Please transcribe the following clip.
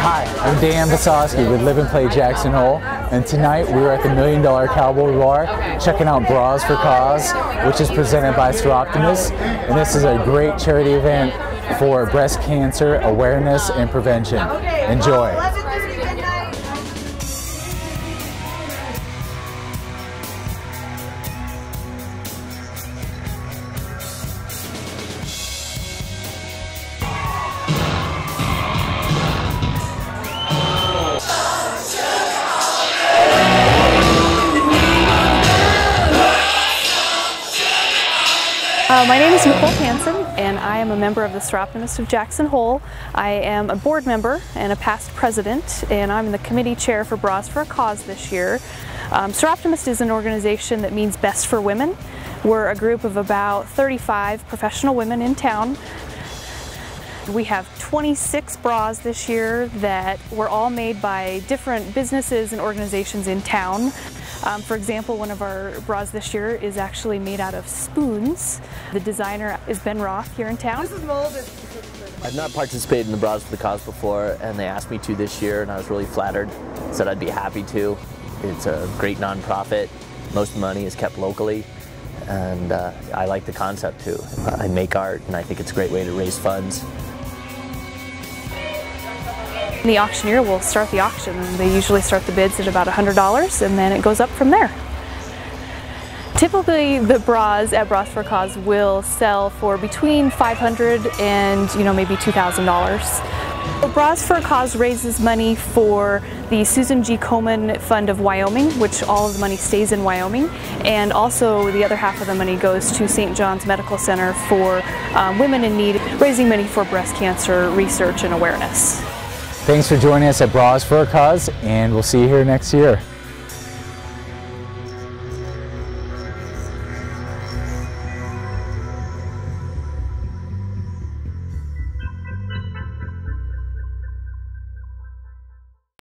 Hi, I'm Dan Visosky with Live and Play Jackson Hole, and tonight we are at the Million Dollar Cowboy Bar checking out Bras for Cause, which is presented by Soroptimist, and this is a great charity event for breast cancer awareness and prevention. Enjoy. My name is Nacole Hanson and I am a member of the Soroptimist of Jackson Hole. I am a board member and a past president and I'm the committee chair for Bras for a Cause this year. Um, is an organization that means best for women. We're a group of about 35 professional women in town we have 26 bras this year that were all made by different businesses and organizations in town. Um, for example, one of our bras this year is actually made out of spoons. The designer is Ben Roth here in town. This is molded. I've not participated in the Bras for the Cause before and they asked me to this year and I was really flattered. Said I'd be happy to. It's a great nonprofit. Most money is kept locally and uh, I like the concept too. I make art and I think it's a great way to raise funds. The auctioneer will start the auction. They usually start the bids at about $100 and then it goes up from there. Typically the bras at Bras for Cause will sell for between 500 and you know maybe $2,000. Bras for a Cause raises money for the Susan G. Komen Fund of Wyoming, which all of the money stays in Wyoming, and also the other half of the money goes to St. John's Medical Center for um, women in need, raising money for breast cancer research and awareness. Thanks for joining us at Bras for a Cause, and we'll see you here next year.